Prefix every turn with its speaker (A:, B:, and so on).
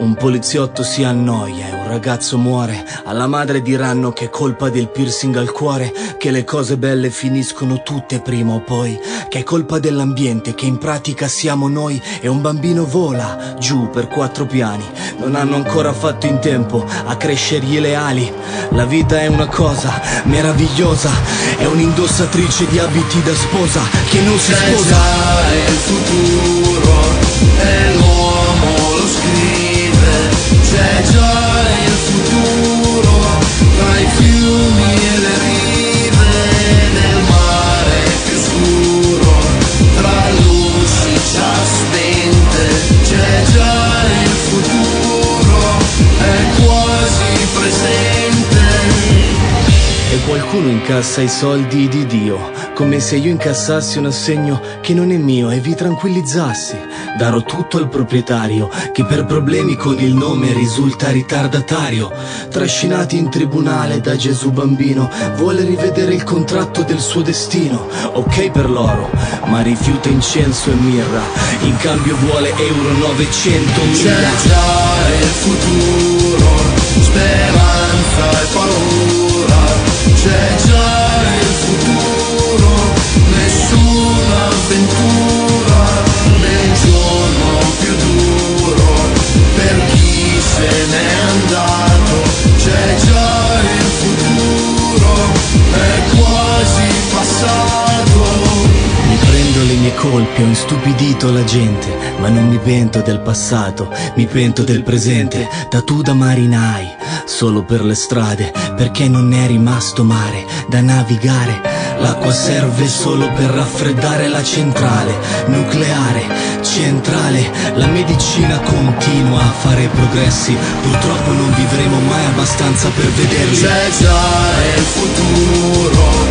A: Un poliziotto si annoia e un ragazzo muore. Alla madre diranno che è colpa del piercing al cuore, che le cose belle finiscono tutte prima o poi, che è colpa dell'ambiente, che in pratica siamo noi e un bambino vola giù per quattro piani. Non hanno ancora fatto in tempo a crescergli le ali. La vita è una cosa meravigliosa, è un'indossatrice di abiti da sposa che non si sposa.
B: già il futuro
A: qualcuno incassa i soldi di Dio, come se io incassassi un assegno che non è mio e vi tranquillizzassi. Darò tutto al proprietario, che per problemi con il nome risulta ritardatario. Trascinati in tribunale da Gesù bambino, vuole rivedere il contratto del suo destino. Ok per l'oro, ma rifiuta incenso e mirra. In cambio vuole euro 900
B: C'è
A: mila.
B: già il futuro, speranza
A: prendo le mie colpe, ho instupidito la gente, ma non mi pento del passato, mi pento del presente, da tu da marinai, solo per le strade, perché non è rimasto mare da navigare. L'acqua serve solo per raffreddare la centrale, nucleare, centrale, la medicina continua a fare progressi, purtroppo non vivremo mai abbastanza per vederli.
B: Già il